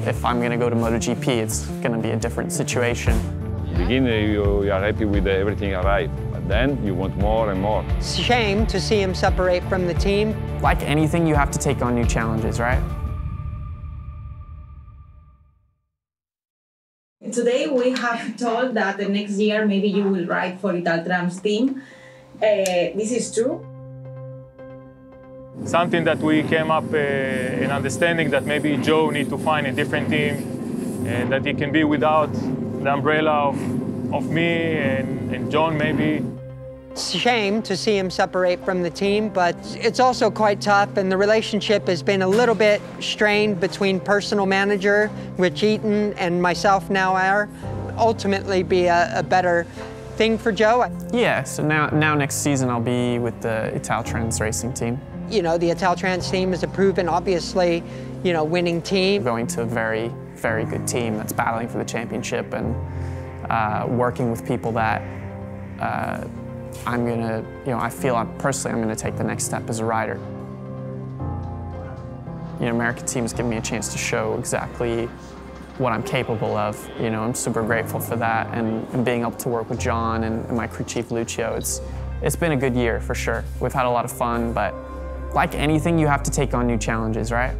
If I'm going to go to MotoGP, it's going to be a different situation. Beginning, you, you are happy with everything arrive, but then you want more and more. It's a shame to see him separate from the team. Like anything, you have to take on new challenges, right? Today we have told that the next year maybe you will ride for Italtrans team. Uh, this is true. Something that we came up uh, in understanding that maybe Joe need to find a different team and that he can be without the umbrella of, of me and, and John maybe. It's a shame to see him separate from the team, but it's also quite tough, and the relationship has been a little bit strained between personal manager, Rich Eaton, and myself now are. Ultimately be a, a better thing for Joe. Yeah, so now, now next season I'll be with the Italtrans racing team. You know, the Italtrans team is a proven, obviously, you know, winning team. Going to a very, very good team that's battling for the championship and uh, working with people that uh, I'm gonna, you know, I feel I'm, personally I'm gonna take the next step as a rider. You know, American team has given me a chance to show exactly what I'm capable of. You know, I'm super grateful for that and, and being able to work with John and, and my crew chief Lucio, it's, it's been a good year for sure. We've had a lot of fun, but like anything, you have to take on new challenges, right?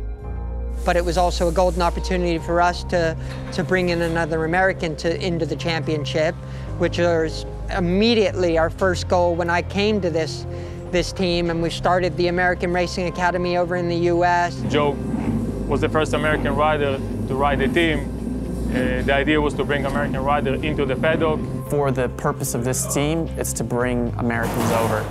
But it was also a golden opportunity for us to, to bring in another American to, into the championship, which was immediately our first goal when I came to this, this team and we started the American Racing Academy over in the U.S. Joe was the first American rider to ride the team. Uh, the idea was to bring American rider into the paddock. For the purpose of this team, it's to bring Americans over.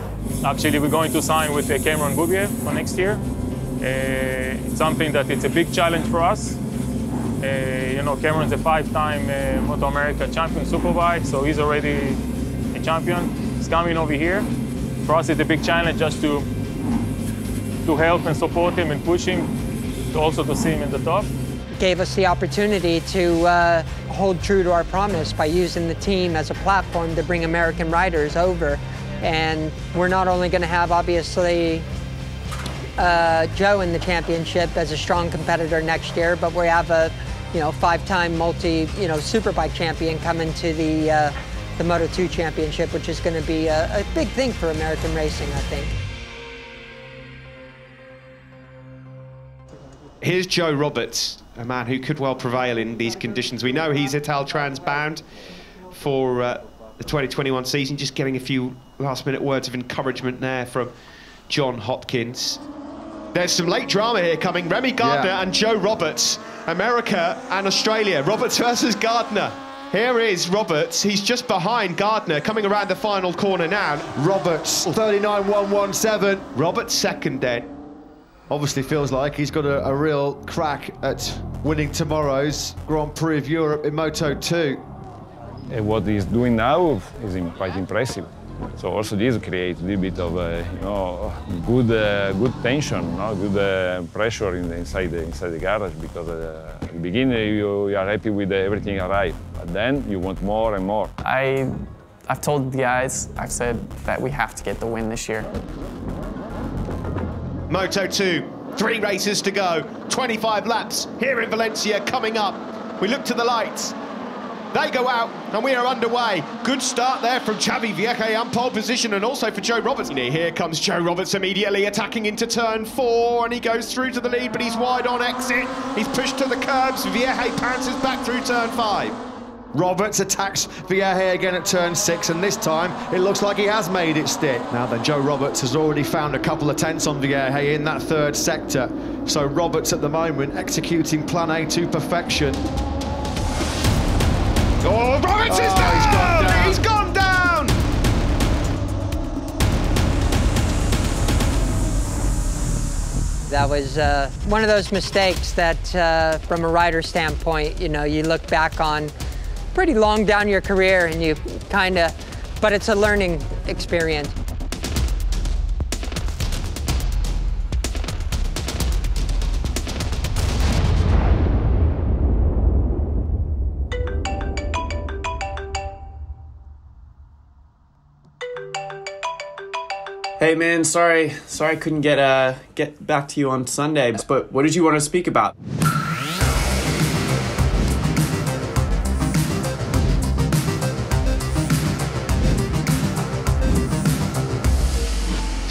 Actually, we're going to sign with uh, Cameron Beaubier for next year. Uh, it's something that it's a big challenge for us. Uh, you know, Cameron's a five-time uh, Moto America champion superbike, so he's already a champion. He's coming over here. For us, it's a big challenge just to to help and support him and push him, to also to see him in the top. Gave us the opportunity to uh, hold true to our promise by using the team as a platform to bring American riders over. And we're not only going to have, obviously, uh, Joe in the championship as a strong competitor next year, but we have a, you know, five-time multi, you know, superbike champion coming to the uh, the Moto2 championship, which is going to be a, a big thing for American racing, I think. Here's Joe Roberts, a man who could well prevail in these conditions. We know he's Italtrans bound for uh, the 2021 season. Just getting a few last-minute words of encouragement there from John Hopkins. There's some late drama here coming. Remy Gardner Yeah. and Joe Roberts, America and Australia. Roberts versus Gardner. Here is Roberts. He's just behind Gardner, coming around the final corner now. Roberts, 39.117. Roberts second then. Obviously feels like he's got a, a real crack at winning tomorrow's Grand Prix of Europe in Moto 2. And what he's doing now is quite impressive. So also this creates a little bit of uh, you know good uh, good tension, no? good uh, pressure in the, inside the inside the garage because uh, at the beginning you, you are happy with everything arrive, but then you want more and more. I, I've told the guys, I've said that we have to get the win this year. Moto 2, three races to go, 25 laps here in Valencia coming up. We look to the lights. They go out and we are underway. Good start there from Xavi Vierge on pole position and also for Joe Roberts. Here comes Joe Roberts immediately attacking into turn four and he goes through to the lead but he's wide on exit. He's pushed to the curbs. Vierge pounces back through turn five. Roberts attacks Vierge again at turn six, and this time it looks like he has made it stick. Now then, Joe Roberts has already found a couple of tenths on Vierge in that third sector. So Roberts at the moment executing plan A to perfection. Oh, Roberts is Oh, down! he's gone down. He's gone down! That was uh, one of those mistakes that, uh, from a rider standpoint, you know, you look back on pretty long down your career and you kind of, but it's a learning experience. Hey man, sorry, sorry I couldn't get uh get back to you on Sunday. But what did you want to speak about?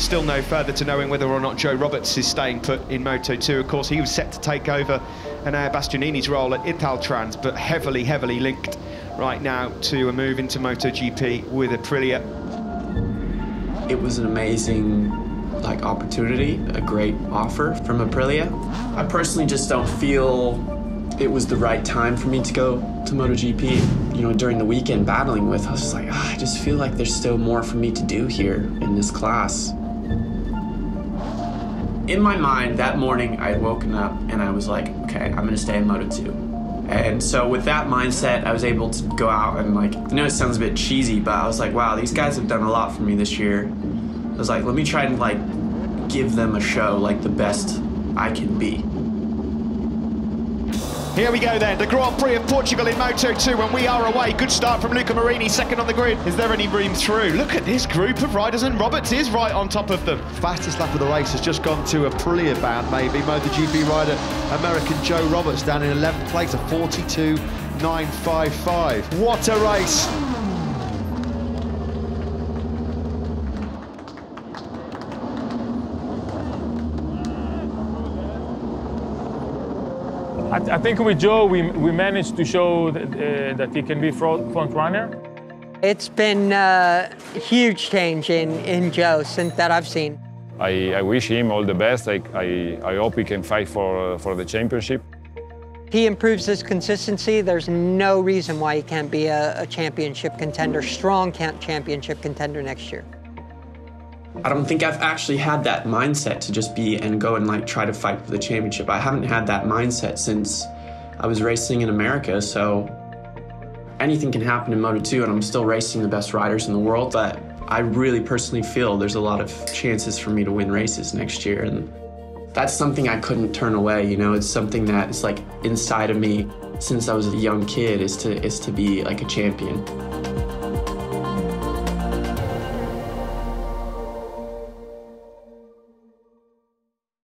Still no further to knowing whether or not Joe Roberts is staying put in Moto2. Of course, he was set to take over Enea Bastianini's role at Italtrans, but heavily, heavily linked right now to a move into MotoGP with Aprilia. It was an amazing like opportunity, a great offer from Aprilia. I personally just don't feel it was the right time for me to go to MotoGP. You know, during the weekend battling with, I was like, oh, I just feel like there's still more for me to do here in this class. In my mind, that morning I had woken up and I was like, okay, I'm gonna stay in Moto2. And so with that mindset, I was able to go out and like, I know it sounds a bit cheesy, but I was like, wow, these guys have done a lot for me this year. I was like, let me try and like give them a show like the best I can be. Here we go then, the Grand Prix of Portugal in Moto2 when we are away. Good start from Luca Marini, second on the grid. Is there any room through? Look at this group of riders and Roberts is right on top of them. Fastest lap of the race has just gone to a Aprilia bound maybe. MotoGP rider American Joe Roberts down in 11th place, a 42.955. What a race! I, think with Joe, we, we managed to show that, uh, that he can be front, front runner. It's been a huge change in, in Joe since that I've seen. I, I wish him all the best. I, I, I hope he can fight for, uh, for the championship. He improves his consistency. There's no reason why he can't be a, a championship contender, strong championship contender next year. I don't think I've actually had that mindset to just be and go and like try to fight for the championship. I haven't had that mindset since I was racing in America, so anything can happen in Moto2 and I'm still racing the best riders in the world, but I really personally feel there's a lot of chances for me to win races next year and that's something I couldn't turn away, you know, it's something that is like inside of me since I was a young kid is to is to be like a champion.